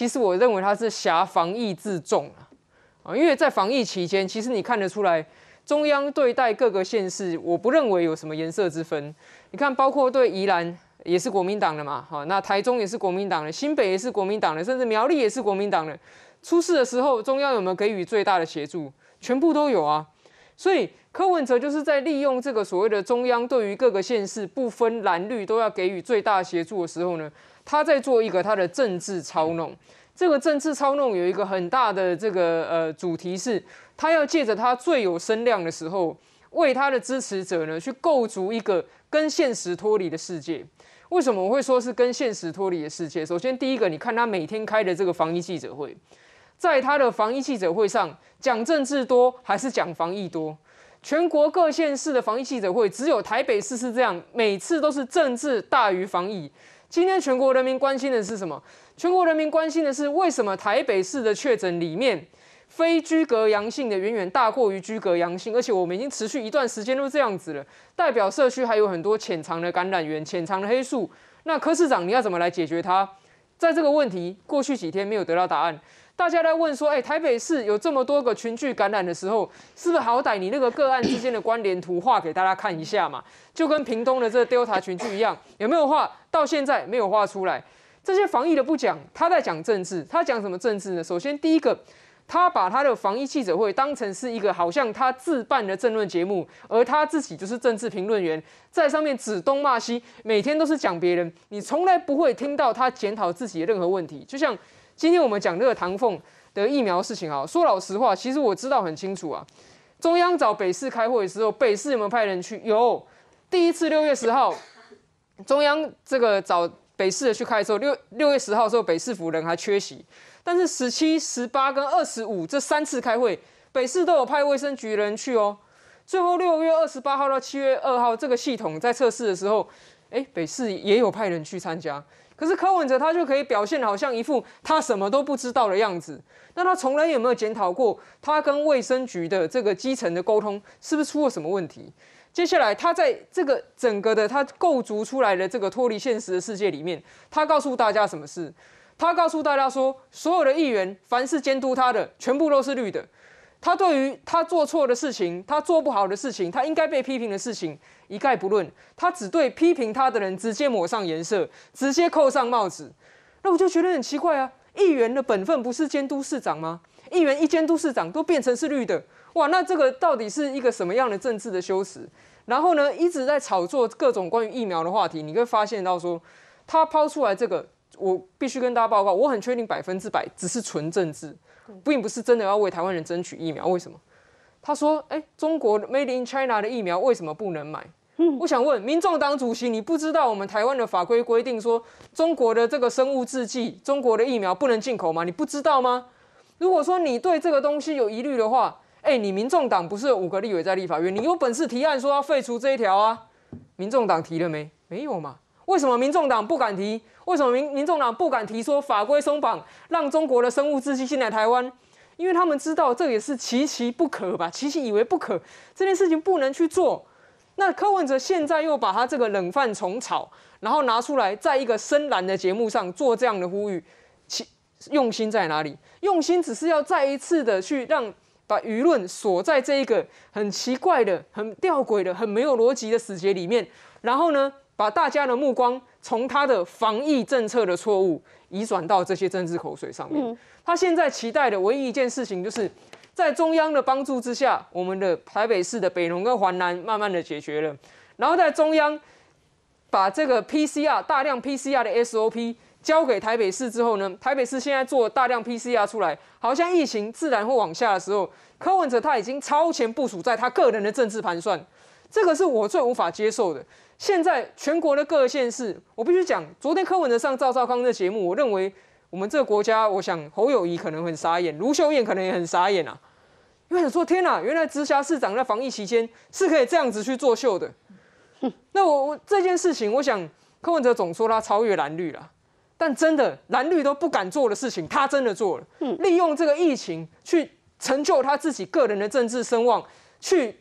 其实我认为他是挟防疫自重啊，因为在防疫期间，其实你看得出来，中央对待各个县市，我不认为有什么颜色之分。你看，包括对宜兰也是国民党的嘛，好，那台中也是国民党的，新北也是国民党的，甚至苗栗也是国民党的。出事的时候，中央有没有给予最大的协助？全部都有啊。所以柯文哲就是在利用这个所谓的中央对于各个县市不分蓝绿都要给予最大协助的时候呢，他在做一个他的政治操弄。这个政治操弄有一个很大的这个呃主题是，他要借着他最有声量的时候，为他的支持者呢去构筑一个跟现实脱离的世界。为什么我会说是跟现实脱离的世界？首先第一个，你看他每天开的这个防疫记者会。在他的防疫记者会上讲政治多还是讲防疫多？全国各县市的防疫记者会只有台北市是这样，每次都是政治大于防疫。今天全国人民关心的是什么？全国人民关心的是为什么台北市的确诊里面非居隔阳性的远远大过于居隔阳性，而且我们已经持续一段时间都这样子了，代表社区还有很多潜藏的感染源、潜藏的黑数。那柯市长你要怎么来解决它？在这个问题过去几天没有得到答案。大家在问说，哎，台北市有这么多个群聚感染的时候，是不是好歹你那个个案之间的关联图画给大家看一下嘛？就跟屏东的这 Delta 群聚一样，有没有画？到现在没有画出来。这些防疫的不讲，他在讲政治。他讲什么政治呢？首先第一个，他把他的防疫记者会当成是一个好像他自办的政论节目，而他自己就是政治评论员，在上面指东骂西，每天都是讲别人，你从来不会听到他检讨自己的任何问题，就像。今天我们讲这个唐凤的疫苗事情啊，说老实话，其实我知道很清楚啊。中央找北市开会的时候，北市有没有派人去？有。第一次六月十号，中央这个找北市的去开的时候，六六月十号的时候，北市府人还缺席。但是十七、十八跟二十五这三次开会，北市都有派卫生局人去哦。最后六月二十八号到七月二号，这个系统在测试的时候，哎，北市也有派人去参加。可是柯文哲他就可以表现好像一副他什么都不知道的样子，那他从来有没有检讨过他跟卫生局的这个基层的沟通是不是出了什么问题？接下来他在这个整个的他构筑出来的这个脱离现实的世界里面，他告诉大家什么事？他告诉大家说，所有的议员凡是监督他的，全部都是绿的。他对于他做错的事情，他做不好的事情，他应该被批评的事情。一概不论，他只对批评他的人直接抹上颜色，直接扣上帽子。那我就觉得很奇怪啊！议员的本分不是监督市长吗？议员一监督市长都变成是绿的，哇！那这个到底是一个什么样的政治的修辞？然后呢，一直在炒作各种关于疫苗的话题。你会发现到说，他抛出来这个，我必须跟大家报告，我很确定百分之百只是纯政治，并不是真的要为台湾人争取疫苗。为什么？他说：“哎，中国 Made in China 的疫苗为什么不能买？”我想问民众党主席，你不知道我们台湾的法规规定说中国的这个生物制剂、中国的疫苗不能进口吗？你不知道吗？如果说你对这个东西有疑虑的话，哎，你民众党不是有五个立委在立法院？你有本事提案说要废除这一条啊？民众党提了没？没有嘛？为什么民众党不敢提？为什么民民众党不敢提说法规松绑，让中国的生物制剂进来台湾？因为他们知道这也是其其不可吧？其其以为不可，这件事情不能去做。那柯文哲现在又把他这个冷饭重炒，然后拿出来，在一个深蓝的节目上做这样的呼吁，其用心在哪里？用心只是要再一次的去让把舆论锁在这一个很奇怪的、很吊诡的、很没有逻辑的死结里面，然后呢，把大家的目光从他的防疫政策的错误移转到这些政治口水上面。他现在期待的唯一一件事情就是。在中央的帮助之下，我们的台北市的北农跟环南慢慢的解决了。然后在中央把这个 PCR 大量 PCR 的 SOP 交给台北市之后呢，台北市现在做大量 PCR 出来，好像疫情自然会往下的时候，柯文哲他已经超前部署在他个人的政治盘算，这个是我最无法接受的。现在全国的各县市，我必须讲，昨天柯文哲上赵少康的节目，我认为我们这个国家，我想侯友谊可能很傻眼，卢秀燕可能也很傻眼啊。因为说天哪，原来直辖市长在防疫期间是可以这样子去作秀的。那我我这件事情，我想柯文哲总说他超越蓝绿了，但真的蓝绿都不敢做的事情，他真的做了。利用这个疫情去成就他自己个人的政治声望，去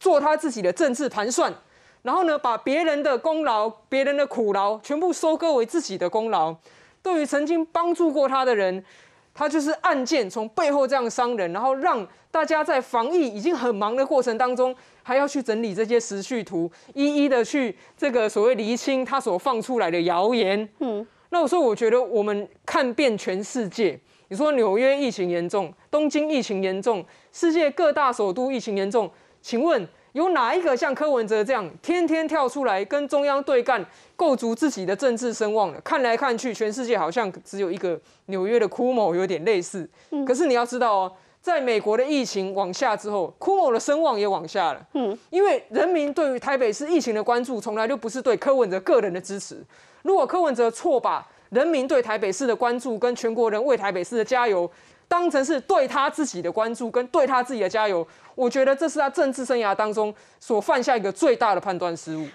做他自己的政治盘算，然后呢，把别人的功劳、别人的苦劳全部收割为自己的功劳。对于曾经帮助过他的人，他就是暗箭从背后这样伤人，然后让大家在防疫已经很忙的过程当中，还要去整理这些时序图，一一的去这个所谓厘清他所放出来的谣言。嗯，那我说，我觉得我们看遍全世界，你说纽约疫情严重，东京疫情严重，世界各大首都疫情严重，请问？有哪一个像柯文哲这样天天跳出来跟中央对干，构筑自己的政治声望的？看来看去，全世界好像只有一个纽约的库某有点类似。可是你要知道哦，在美国的疫情往下之后，库某的声望也往下了。嗯，因为人民对于台北市疫情的关注，从来就不是对柯文哲个人的支持。如果柯文哲错把人民对台北市的关注跟全国人为台北市的加油。当成是对他自己的关注跟对他自己的加油，我觉得这是他政治生涯当中所犯下一个最大的判断失误。